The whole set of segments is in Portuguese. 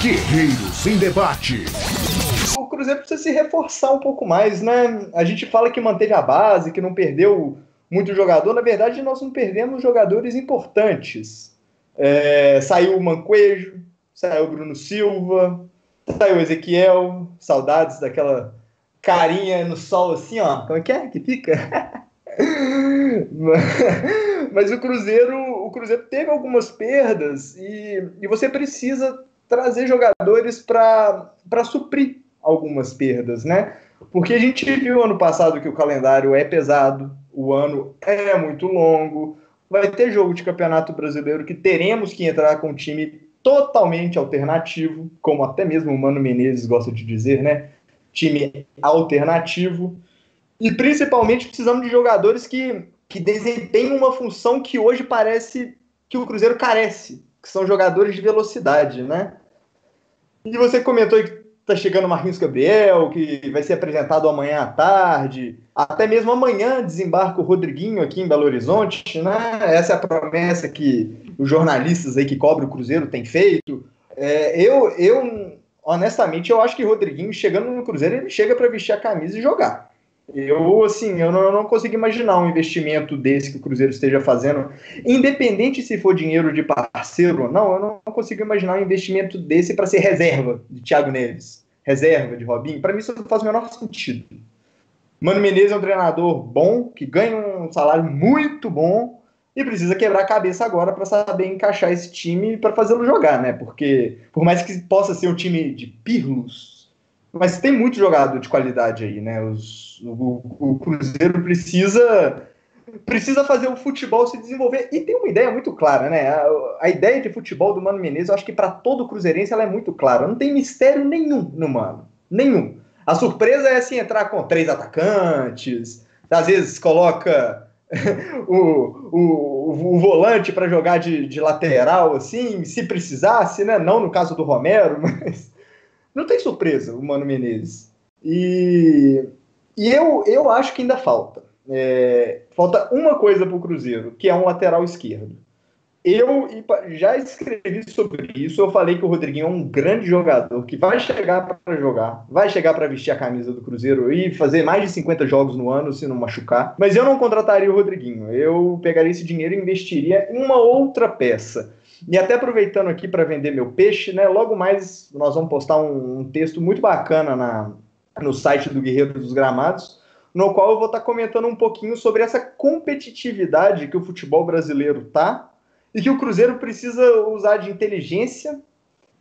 Guerreiros em debate. O Cruzeiro precisa se reforçar um pouco mais, né? A gente fala que manteve a base, que não perdeu muito jogador. Na verdade, nós não perdemos jogadores importantes. É, saiu o Manquejo, saiu o Bruno Silva, saiu o Ezequiel, saudades daquela carinha no sol assim, ó. Como é que é que fica? Mas o Cruzeiro, o Cruzeiro teve algumas perdas e, e você precisa trazer jogadores para suprir algumas perdas, né? Porque a gente viu ano passado que o calendário é pesado, o ano é muito longo, vai ter jogo de campeonato brasileiro que teremos que entrar com um time totalmente alternativo, como até mesmo o Mano Menezes gosta de dizer, né? Time alternativo. E principalmente precisamos de jogadores que, que desempenham uma função que hoje parece que o Cruzeiro carece, que são jogadores de velocidade, né? E você comentou que tá chegando o Marquinhos Gabriel, que vai ser apresentado amanhã à tarde. Até mesmo amanhã desembarca o Rodriguinho aqui em Belo Horizonte, né? Essa é a promessa que os jornalistas aí que cobrem o Cruzeiro têm feito. É, eu, eu, honestamente, eu acho que o Rodriguinho, chegando no Cruzeiro, ele chega para vestir a camisa e jogar. Eu, assim, eu não, eu não, consigo imaginar um investimento desse que o Cruzeiro esteja fazendo, independente se for dinheiro de parceiro ou não, eu não consigo imaginar um investimento desse para ser reserva de Thiago Neves, reserva de Robinho. Para mim, isso não faz o menor sentido. Mano Menezes é um treinador bom, que ganha um salário muito bom e precisa quebrar a cabeça agora para saber encaixar esse time para fazê-lo jogar, né? Porque, por mais que possa ser um time de pirlos, mas tem muito jogador de qualidade aí, né? Os, o, o, Cruzeiro precisa precisa fazer o futebol se desenvolver. E tem uma ideia muito clara, né? A, a ideia de futebol do Mano Menezes, eu acho que para todo cruzeirense ela é muito clara. Não tem mistério nenhum no Mano. Nenhum. A surpresa é assim entrar com três atacantes, às vezes coloca o, o, o, volante para jogar de, de lateral, assim, se precisasse, né? Não no caso do Romero, mas não tem surpresa o Mano Menezes. E, e eu, eu acho que ainda falta. É, falta uma coisa para o Cruzeiro, que é um lateral esquerdo. Eu já escrevi sobre isso. Eu falei que o Rodriguinho é um grande jogador que vai chegar para jogar, vai chegar para vestir a camisa do Cruzeiro e fazer mais de 50 jogos no ano se não machucar. Mas eu não contrataria o Rodriguinho. Eu pegaria esse dinheiro e investiria em uma outra peça. E até aproveitando aqui para vender meu peixe, né? Logo mais nós vamos postar um, um, texto muito bacana na, no site do Guerreiro dos Gramados, no qual eu vou estar tá comentando um pouquinho sobre essa competitividade que o futebol brasileiro tá e que o Cruzeiro precisa usar de inteligência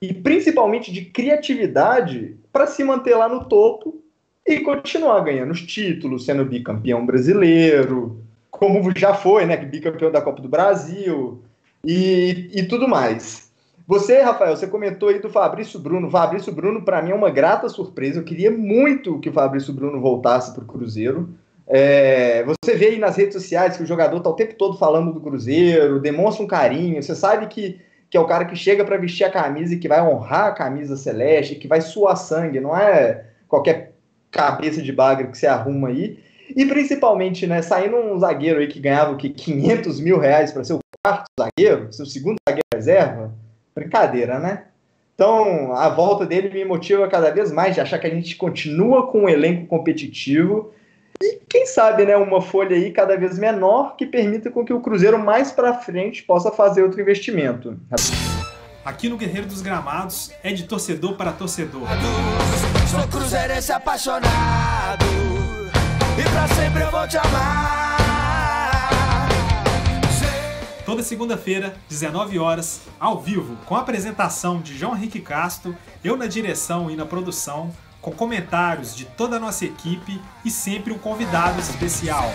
e principalmente de criatividade para se manter lá no topo e continuar ganhando os títulos, sendo bicampeão brasileiro, como já foi, né? Bicampeão da Copa do Brasil, e, e tudo mais. Você, Rafael, você comentou aí do Fabrício Bruno. Fabrício Bruno, para mim, é uma grata surpresa. Eu queria muito que o Fabrício Bruno voltasse para o Cruzeiro. É, você vê aí nas redes sociais que o jogador está o tempo todo falando do Cruzeiro, demonstra um carinho. Você sabe que, que é o cara que chega para vestir a camisa e que vai honrar a camisa celeste, que vai suar sangue, não é qualquer cabeça de bagre que você arruma aí. E principalmente, né, saindo um zagueiro aí que ganhava o que, 500 mil reais para ser o quarto zagueiro, seu segundo zagueiro reserva, brincadeira, né? Então, a volta dele me motiva cada vez mais de achar que a gente continua com um elenco competitivo e, quem sabe, né, uma folha aí cada vez menor que permita com que o Cruzeiro mais para frente possa fazer outro investimento. Aqui no Guerreiro dos Gramados é de torcedor para torcedor. Sou cruzeirense apaixonado e pra sempre eu vou te amar. Toda segunda-feira, 19 horas, ao vivo, com a apresentação de João Henrique Castro, eu na direção e na produção, com comentários de toda a nossa equipe e sempre um convidado especial.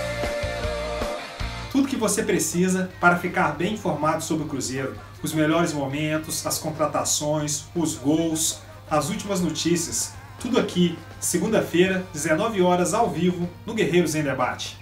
Tudo que você precisa para ficar bem informado sobre o Cruzeiro, os melhores momentos, as contratações, os gols, as últimas notícias, tudo aqui, segunda-feira, 19 horas ao vivo, no Guerreiros em Debate.